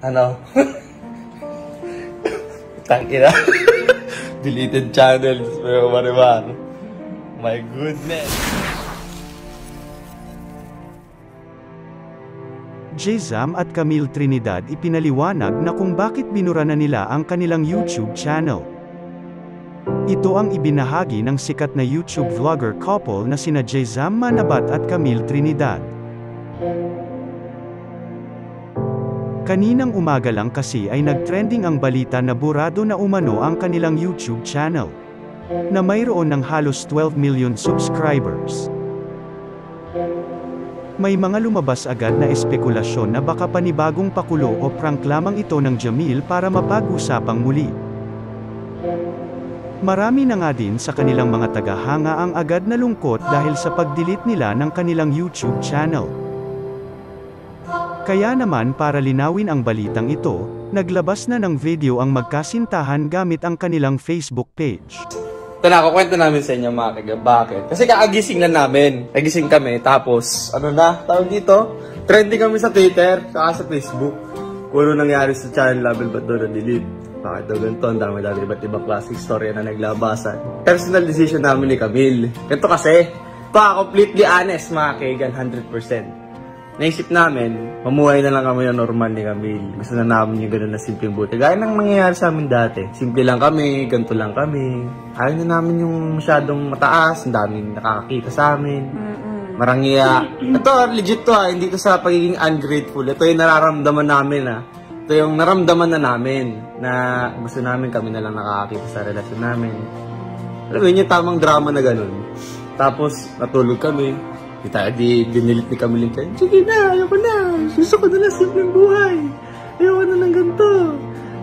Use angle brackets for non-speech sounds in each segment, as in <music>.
Ano? <laughs> Tangina. <laughs> Deleted channels. Pero maribar. My goodness. Jezam at Camille Trinidad ipinaliwanag na kung bakit binura na nila ang kanilang YouTube channel. Ito ang ibinahagi ng sikat na YouTube vlogger couple na sina Jezam Manabat at Camille Trinidad. Kaninang umaga lang kasi ay nagtrending ang balita na burado na umano ang kanilang YouTube channel. Na mayroon ng halos 12 million subscribers. May mga lumabas agad na espekulasyon na baka panibagong pakulo o prank lamang ito ng Jamil para mapag-usapang muli. Marami na nga din sa kanilang mga tagahanga ang agad na lungkot dahil sa pag-delete nila ng kanilang YouTube channel. Kaya naman para linawin ang balitang ito, naglabas na ng video ang magkasintahan gamit ang kanilang Facebook page. Ito na, kukwento namin sa inyo mga kaibigan. Bakit? Kasi kaagising lang namin. Nagising kami, tapos, ano na, tawag dito? Trending kami sa Twitter, saka sa Facebook. Kung ano nangyari sa channel level, ba't doon na-delete? Bakit daw ganito? Ang dami-dami iba't ibang klaseng story na naglabasan. Personal decision namin ni Camille. Ganito kasi, pa completely honest mga kaibigan, 100%. Naisip namin, mamuhay na lang kami na normal ni Camille. Gusto na namin yung gano'n na simpleng buti. Gaya nang mangyayari sa amin dati. Simple lang kami, ganito lang kami. Ayaw na namin yung masyadong mataas, ang daming nakakakita sa amin. Marangya. Ito, legit to ha, hindi to sa pagiging ungrateful. Ito yung nararamdaman namin ha. Ito yung naramdaman na namin na gusto namin kami na lang nakakakita sa relasyon namin. Alam mo yun, yung tamang drama na ganun. Tapos, natulog kami. Di tayo, di, dinilit ni Camille kayo. Sige na, ayoko na. Gusto ko na lang simpleng buhay. Ayoko na ng ganito.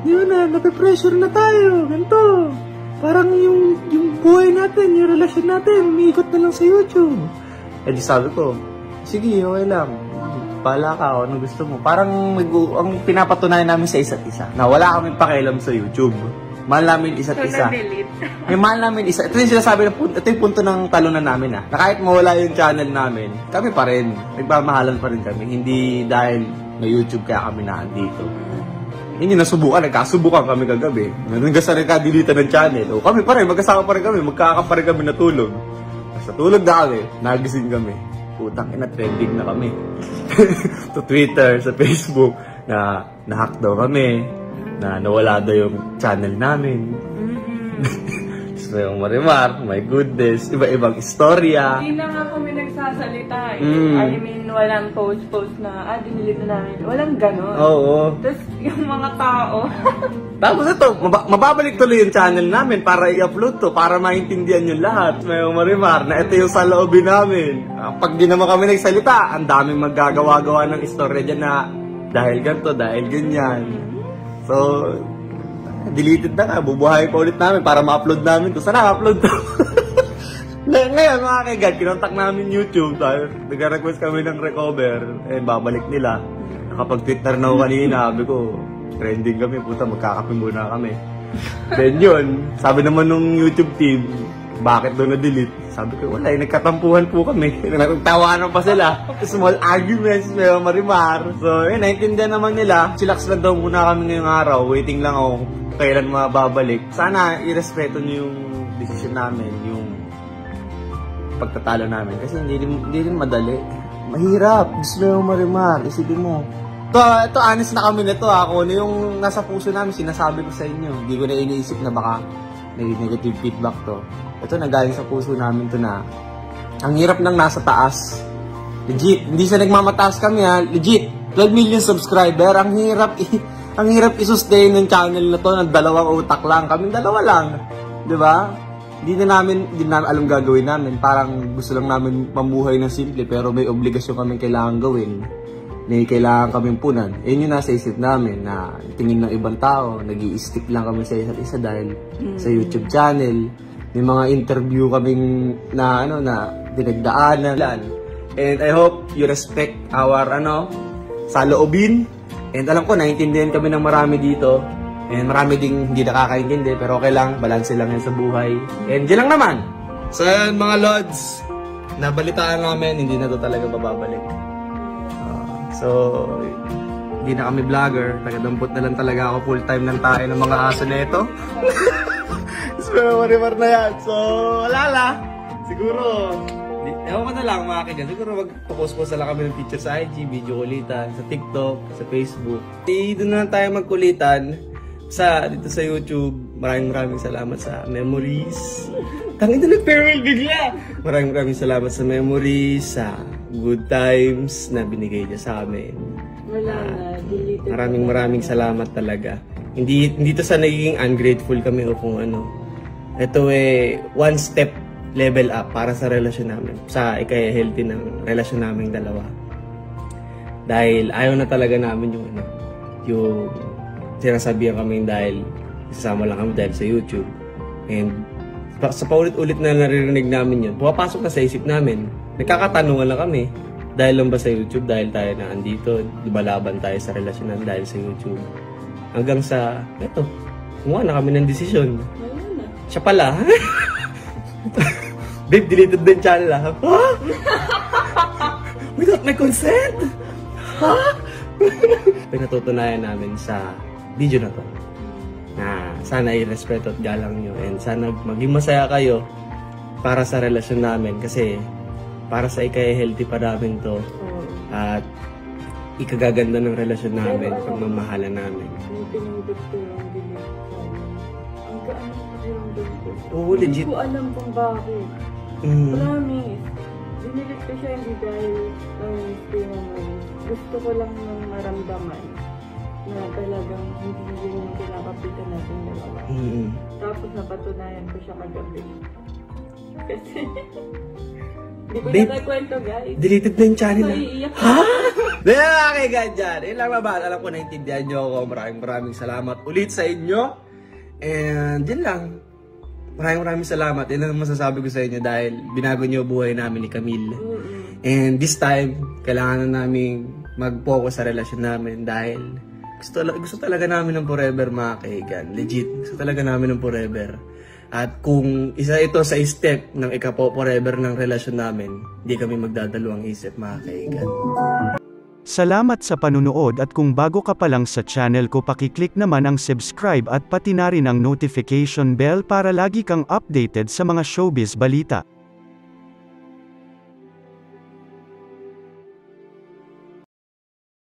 Di na, nape-pressure na tayo. Ganito. Parang yung, yung buhay natin, yung relasyon natin, umiikot na lang sa YouTube. Eh di sabi ko, sige, okay lang. Pala ka, ano gusto mo. Parang ang pinapatunayan namin sa isa't isa, na wala kaming pakialam sa YouTube. Mahal namin isa't So, isa. May mahal namin isa. Ito yung sinasabi ng punto, ito yung punto ng talunan namin ah. Na kahit mawala yung channel namin, kami pa rin. Nagmamahalan pa rin kami. Hindi dahil may YouTube kaya kami naandito. Hindi nasubukan, nagkasubukan kami kagabi. Hanggang sa nagka-delete ng channel. O kami pa rin, magkasama pa rin kami, magkaka pa rin kami natulog. Sa tulog na kami, nagising kami. Putang ina, trending na kami. <laughs> sa Twitter, sa Facebook, na nahack daw kami, na nawala daw yung channel namin. <laughs> So yung Marimar, my goodness, iba-ibang istorya. Hindi na nga kami nagsasalita eh. Mm. I mean, walang post-post na, ah, dinilid na namin. Walang ganon. Oo. Tapos, yung mga tao, <laughs> Tapos ito, mab- mababalik tuloy yung channel namin para i-upload to, para maintindihan yung lahat. May Marimar, na ito yung saloobin namin. Ah, Pag di naman kami nagsalita, ang daming maggagawa-gawa ng istorya dyan na dahil ganito, dahil ganyan. So, deleted na nga, bubuhay pa ulit namin para ma-upload namin to. Sana upload to. <laughs> Ngay- Ngayon mga kaigan, kinontak namin YouTube, dahil nag-request kami ng recover, eh babalik nila. Nakapag-twitter na ako kanina, sabi ko, trending kami, puta, magkakape muna kami. Then yun, sabi naman nung YouTube team, bakit doon na-delete? Sabi ko, wala, eh, nagkatampuhan po kami. <laughs> Nagtawanan pa sila. Small arguments, may marimar. So, yun, naintindihan naman nila. Chillax lang daw muna kami ngayong araw. Waiting lang ako kailan mababalik. Sana, irespeto niyo yung decision namin, yung pagtatalo namin. Kasi hindi hindi rin madali. Mahirap. Gusto mo marimar. Isipin mo. Ito, ito, honest na kami nito ha. Kung ano yung nasa puso namin, sinasabi ko sa inyo. Hindi ko na iniisip na baka negative feedback to. Ito, nagaling sa puso namin to na ang hirap nang nasa taas. Legit. Hindi sa nagmamataas kami ha. Legit. 12 million subscriber. Ang hirap i- <laughs> ang hirap i-sustain ng channel na to ng dalawang utak lang. Kaming dalawa lang. 'Di ba? Hindi na namin, hindi namin alam gagawin namin. Parang gusto lang namin mamuhay ng simple pero may obligasyon kami kailangan gawin. May kailangan kaming punan. Yun yung nasa isip namin na tingin ng ibang tao, nag stick lang kami sa isa't isa dahil sa YouTube channel. May mga interview kaming na ano na dinagdaanan. And I hope you respect our ano saloobin. And alam ko, naiintindihan kami ng marami dito. And marami ding hindi nakakaintindi, pero okay lang, balanse lang yan sa buhay. And yun lang naman. So yun, mga lods, nabalitaan namin, hindi na to talaga bababalik. So, di na kami vlogger. Tagadampot na lang talaga ako. Full time lang tayo ng mga aso na ito. <laughs> so, marimar na yan. So, wala la. Siguro, ewan ko na lang mga kaibigan. Siguro mag-post-post na lang kami ng picture sa IG, video kulitan, sa TikTok, sa Facebook. Eh, doon na lang tayo magkulitan sa dito sa YouTube. Maraming maraming salamat sa memories. Tangin na nag-farewell bigla. Maraming maraming salamat sa memories, sa good times na binigay niya sa amin. Wala na, deleted. Maraming maraming salamat talaga. Hindi hindi to sa nagiging ungrateful kami o kung ano. Ito eh one step level up para sa relasyon namin. Sa ikaya healthy ng relasyon naming dalawa. Dahil ayaw na talaga namin yung ano, yung sinasabihan kami dahil sasama lang kami dahil sa YouTube. And sa paulit-ulit na naririnig namin yun, pumapasok na sa isip namin. Nagkakatanungan lang kami. Dahil lang ba sa YouTube? Dahil tayo na andito. Di ba laban tayo sa relasyonan dahil sa YouTube? Hanggang sa, eto, kumuha na kami ng desisyon. Siya pala. <laughs> Babe, deleted din channel ah. Ha? <laughs> Without my consent? Ha? <laughs> Pinatutunayan namin sa video na to na sana i-respeto at galang nyo and sana maging masaya kayo para sa relasyon namin kasi para sa ikay healthy pa namin to Oo. at ikagaganda ng relasyon namin pagmamahalan namin. Yung pinindot ko yung delete. Ang gaan na yung delete. Oo, legit. Hindi ko alam kung bakit. Mm. Promise. Dinilit ko siya hindi dahil ng memories. Gusto ko lang nang maramdaman na talagang hindi yun yung kinakapitan natin dalawa. Mm. Tapos napatunayan ko siya kagabi. Kasi, <laughs> hindi ko Babe, na nakwento guys. Deleted na yung channel ah. Ha? Dahil mga kaigan dyan, ilang ba Alam ko naintindihan nyo ako. Maraming maraming salamat ulit sa inyo. And yun lang. Maraming maraming salamat. Yun lang ang masasabi ko sa inyo dahil binago nyo buhay namin ni Camille. And this time, kailangan na namin mag-focus sa relasyon namin dahil gusto, gusto talaga namin ng forever mga kaigan. Legit, gusto talaga namin ng forever. At kung isa ito sa step ng ikapo forever ng relasyon namin, hindi kami magdadalawang isip mga kaigan. Salamat sa panunood at kung bago ka pa lang sa channel ko pakiclick naman ang subscribe at pati na rin ang notification bell para lagi kang updated sa mga showbiz balita.